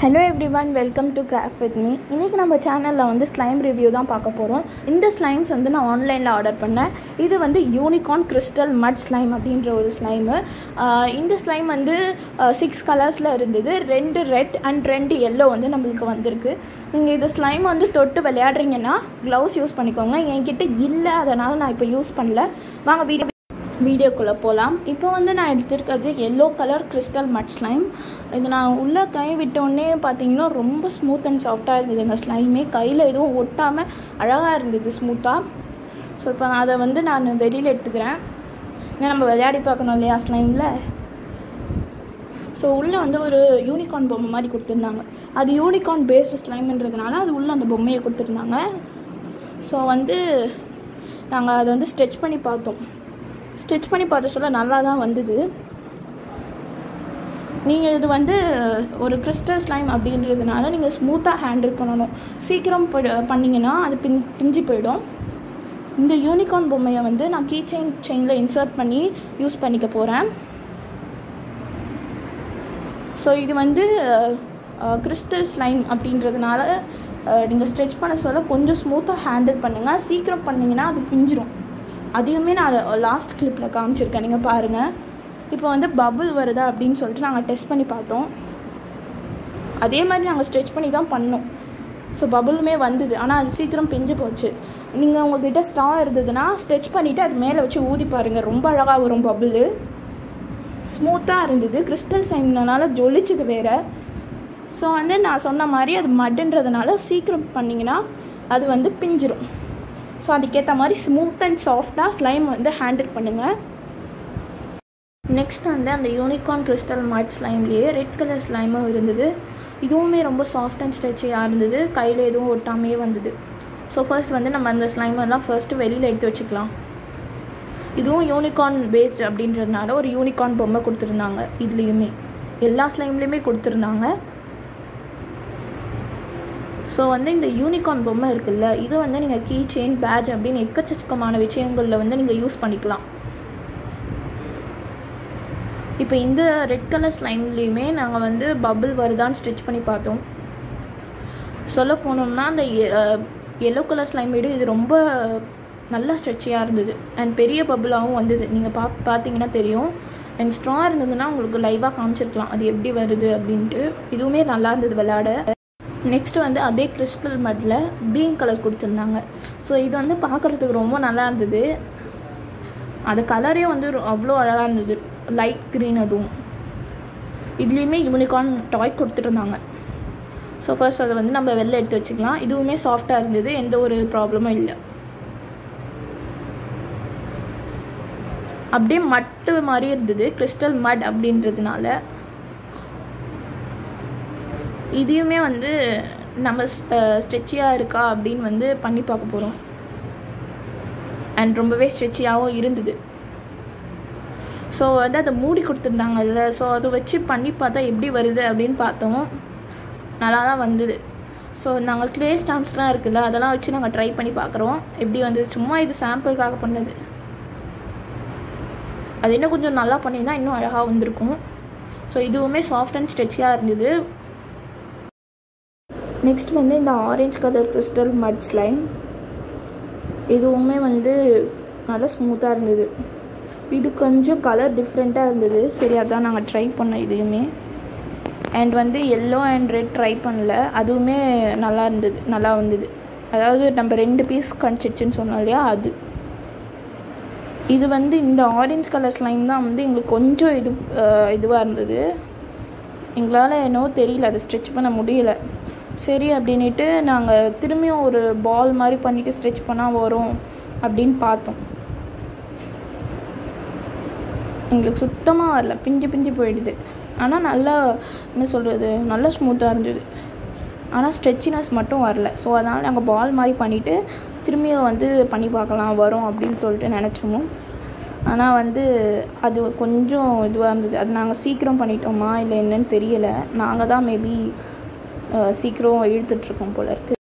Hello everyone welcome to craft with me இன்றைக்கி நம்ம சேனலில் வந்து ஸ்லைம் ரிவ்யூ தான் பார்க்க போகிறோம் இந்த ஸ்லைம்ஸ் வந்து நான் ஆன்லைனில் ஆர்டர் பண்ணேன். இது வந்து யூனிகார்ன் கிறிஸ்டல் மட் ஸ்லைம் அப்படின்ற ஒரு ஸ்லைமு இந்த ஸ்லைம் வந்து சிக்ஸ் கலர்ஸில் இருந்தது. ரெண்டு ரெட் அண்ட் ரெண்டு எல்லோ வந்து நம்மளுக்கு வந்திருக்கு. நீங்கள் இந்த ஸ்லைம் வந்து தொட்டு விளையாடுறீங்கன்னா க்ளவுஸ் யூஸ் பண்ணிக்கோங்க. என்கிட்ட இல்லை அதனால் நான் இப்போ யூஸ் பண்ணல. வாங்க வீடியோ வீடியோக்குள்ளே போகலாம் இப்போ வந்து நான் எடுத்திருக்கிறது yellow colour crystal mud slime இது நான் உள்ளே கை விட்டோடனே பார்த்தீங்கன்னா ரொம்ப ஸ்மூத் அண்ட் சாஃப்டாக இருந்தது. அந்த ஸ்லைமே கையில் எதுவும் ஒட்டாமல் அழகாக இருந்தது ஸ்மூத்தாக ஸோ இப்போ நான் அதை வந்து நான் வெளியில் எடுத்துக்கிறேன். ஏன்னா நம்ம விளையாடி பார்க்கணும் இல்லையா ஸ்லைமில் ஸோ உள்ளே வந்து ஒரு யூனிகார்ன் பொம்மை மாதிரி கொடுத்துருந்தாங்க. அது யூனிகார்ன் பேஸ்டு ஸ்லைம்ன்றதுனால அது உள்ளே அந்த பொம்மையை கொடுத்துருந்தாங்க. ஸோ வந்து நாங்கள் அதை வந்து ஸ்ட்ரெச் பண்ணி பார்த்தோம். ஸ்டிச் பண்ணி பார்த்து சொல்ல நல்லா தான் வந்தது. நீங்கள் இது வந்து ஒரு கிறிஸ்டல் ஸ்லைம் அப்படின்றதுனால நீங்கள் ஸ்மூத்தாக ஹேண்டில் பண்ணணும். சீக்கிரம் பண்ணிங்கன்னா அது பின் பிஞ்சு போயிடும். இந்த யூனிகார்ன் பொம்மையை வந்து நான் கீ செயின் செயினில் இன்சர்ட் பண்ணி யூஸ் பண்ணிக்க போகிறேன் ஸோ இது வந்து கிறிஸ்டல் ஸ்லைம் அப்படின்றதுனால நீங்கள் ஸ்ட்ரெச் பண்ண சொல்ல கொஞ்சம் ஸ்மூத்தாக ஹேண்டில் பண்ணுங்கள் சீக்கிரம் பண்ணிங்கன்னா அது பிஞ்சிரும். அதையுமே நான் லாஸ்ட் கிளிப்பில் காமிச்சிருக்கேன். நீங்கள் பாருங்கள் இப்போ வந்து பபுள் வருதா அப்படின்னு சொல்லிட்டு நாங்கள் டெஸ்ட் பண்ணி பார்த்தோம். அதே மாதிரி நாங்கள் ஸ்ட்ரெச் பண்ணி தான் பண்ணோம். ஸோ பபுளுமே வந்தது. ஆனால் அது சீக்கிரம் பிஞ்சு போச்சு. நீங்கள் உங்கள்கிட்ட ஸ்டா இருந்ததுன்னா ஸ்ட்ரெச் பண்ணிவிட்டு அது மேலே வச்சு ஊதி பாருங்கள் ரொம்ப அழகாக வரும் பபுளு ஸ்மூத்தாக இருந்தது. கிறிஸ்டல் சைனால ஜொலிச்சது வேறு. ஸோ வந்து நான் சொன்ன மாதிரி அது மட்டுன்றதுனால சீக்கிரம் பண்ணிங்கன்னா அது வந்து பிஞ்சிரும். ஸோ அதுக்கேற்ற மாதிரி ஸ்மூத் அண்ட் சாஃப்டாக ஸ்லைம் வந்து ஹேண்டில் பண்ணுங்கள் நெக்ஸ்ட் வந்து அந்த யூனிகார்ன் கிறிஸ்டல் மட் ஸ்லைம்லேயே ரெட் கலர் ஸ்லைமும் இருந்தது. இதுவுமே ரொம்ப சாஃப்ட் அண்ட் ஸ்ட்ரெச்சியாக இருந்தது. கையில் எதுவும் ஒட்டாமே வந்தது. ஸோ ஃபர்ஸ்ட் வந்து நம்ம அந்த ஸ்லைமெல்லாம் ஃபர்ஸ்ட்டு வெளியில் எடுத்து வச்சுக்கலாம். இதுவும் யூனிகார்ன் பேஸ்ட் அப்படின்றதுனால ஒரு யூனிகார்ன் பொம்மை கொடுத்துருந்தாங்க. இதுலேயுமே. எல்லா ஸ்லைம்லேயுமே கொடுத்துருந்தாங்க. ஸோ வந்து இந்த யூனிகார்ன் பொம்மை இருக்குல்ல இது வந்து நீங்கள் கீ செயின் பேட்ச் அப்படின்னு எக்கச்சக்கமான விஷயங்களில் வந்து நீங்கள் யூஸ் பண்ணிக்கலாம். இப்போ இந்த ரெட் கலர் ஸ்லைம்லேயுமே நாங்கள் வந்து பபுள் வருதான்னு ஸ்டிச் பண்ணி பார்த்தோம். சொல்ல போனோம்னா அந்த எல்லோ கலர் ஸ்லைம் விட இது ரொம்ப நல்லா ஸ்ட்ரெச்சியாக இருந்தது. அண்ட் பெரிய பபுளாகவும் வந்தது. நீங்கள் பா பார்த்தீங்கன்னா தெரியும். அண்ட் ஸ்ட்ரா இருந்ததுன்னா உங்களுக்கு லைவாக காமிச்சிருக்கலாம். அது எப்படி வருது அப்படின்ட்டு. இதுவுமே நல்லா இருந்தது விளையாட. நெக்ஸ்ட்டு வந்து அதே கிறிஸ்டல் மட்டில் க்ரீன் கலர் கொடுத்துருந்தாங்க. ஸோ இது வந்து பார்க்குறதுக்கு ரொம்ப நல்லா இருந்தது. அது கலரே வந்து அவ்வளோ அழகாக இருந்தது. லைட் க்ரீன் அதுவும். இதுலேயுமே யூனிகார்ன் டாய் கொடுத்துருந்தாங்க. ஸோ ஃபர்ஸ்ட் அதை வந்து நம்ம வெளில எடுத்து வச்சுக்கலாம். இதுவுமே சாஃப்டாக இருந்தது. எந்த ஒரு ப்ராப்ளமும் இல்லை. அப்படியே மட்டு மாதிரி இருந்தது. கிறிஸ்டல் மட் அப்படின்றதுனால இதையுமே வந்து நம்ம ஸ்ட்ரெச்சியாக இருக்கா அப்படின்னு வந்து பண்ணி பார்க்க போகிறோம் அண்ட் ரொம்பவே ஸ்ட்ரெச்சியாகவும் இருந்தது. ஸோ வந்து அதை மூடி கொடுத்துருந்தாங்க அதில். ஸோ அதை வச்சு பண்ணி பார்த்தா எப்படி வருது அப்படின்னு பார்த்தோம். நல்லா தான் வந்தது. ஸோ நாங்கள் க்ளே ஸ்டாம்ப்ஸ்லாம் இருக்குல்ல அதெல்லாம் வச்சு நாங்கள் ட்ரை பண்ணி பார்க்குறோம். எப்படி வந்தது? சும்மா இது சாம்பிளுக்காக பண்ணது. அது இன்னும் கொஞ்சம் நல்லா பண்ணியிருந்தால் இன்னும் அழகாக வந்திருக்கும். ஸோ இதுவுமே சாஃப்ட் அண்ட் ஸ்ட்ரெச்சியாக இருந்தது. நெக்ஸ்ட் வந்து இந்த orange colour crystal mud slime இதுவுமே வந்து நல்லா ஸ்மூத்தாக இருந்தது. இது கொஞ்சம் கலர் டிஃப்ரெண்ட்டாக இருந்தது. சரி அதான் நாங்கள் ட்ரை பண்ணோம் இதையுமே. அண்ட் வந்து எல்லோ அண்ட் ரெட் ட்ரை பண்ணல. அதுவுமே நல்லா இருந்தது. நல்லா வந்தது. அதாவது நம்ம ரெண்டு பீஸ் கணிச்சிடுச்சுன்னு சொன்னோம் இல்லையா அது. இது வந்து இந்த ஆரஞ்ச் கலர் ஸ்லைம் தான் வந்து எங்களுக்கு கொஞ்சம் இது இதுவாக இருந்தது. எங்களால் என்னவோ தெரியல. அதை ஸ்ட்ரெச் பண்ண முடியல. சரி அப்படின்ட்டு நாங்கள் திரும்பியும் ஒரு பால் மாதிரி பண்ணிவிட்டு ஸ்ட்ரெச் பண்ணால் வரும் அப்படின்னு பார்த்தோம். எங்களுக்கு சுத்தமாக வரல. பிஞ்சு பிஞ்சு போயிடுது. ஆனால் நல்லா என்ன சொல்கிறது நல்லா ஸ்மூத்தாக இருந்தது. ஆனால் ஸ்ட்ரெச்சினஸ் மட்டும் வரல. ஸோ அதனால் நாங்கள் பால் மாதிரி பண்ணிவிட்டு திரும்பியும் வந்து பண்ணி பார்க்கலாம் வரும் அப்படின்னு சொல்லிட்டு நினச்சோமோ. ஆனால் வந்து அது கொஞ்சம் இதுவாக இருந்தது. அது நாங்கள் சீக்கிரம் பண்ணிட்டோமா இல்லை என்னன்னு தெரியலை. நாங்கள் தான் மேபி சீக்கிரம் இழுத்துட்ருக்கோம் போல இருக்குது